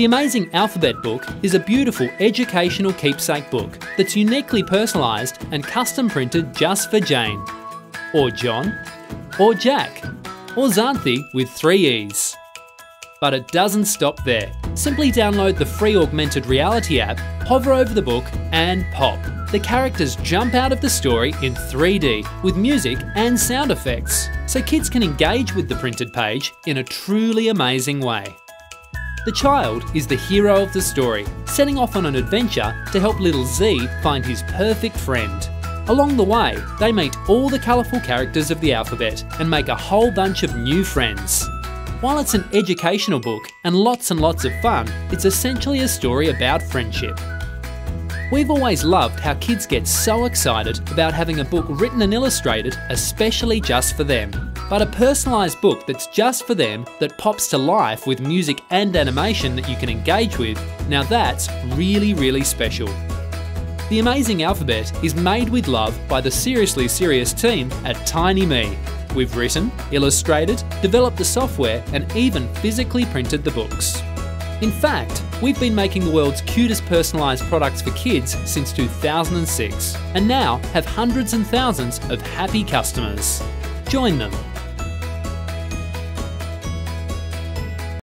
The Amazing Alphabet Book is a beautiful educational keepsake book that's uniquely personalised and custom printed just for Jane, or John, or Jack, or Xanthi with three E's. But it doesn't stop there. Simply download the free augmented reality app, hover over the book, and pop. The characters jump out of the story in 3D with music and sound effects, so kids can engage with the printed page in a truly amazing way. The child is the hero of the story, setting off on an adventure to help little Z find his perfect friend. Along the way, they meet all the colourful characters of the alphabet and make a whole bunch of new friends. While it's an educational book and lots and lots of fun, it's essentially a story about friendship. We've always loved how kids get so excited about having a book written and illustrated especially just for them. But a personalised book that's just for them, that pops to life with music and animation that you can engage with, now that's really, really special. The Amazing Alphabet is made with love by the Seriously Serious team at Tiny Me, We've written, illustrated, developed the software, and even physically printed the books. In fact, we've been making the world's cutest personalised products for kids since 2006, and now have hundreds and thousands of happy customers. Join them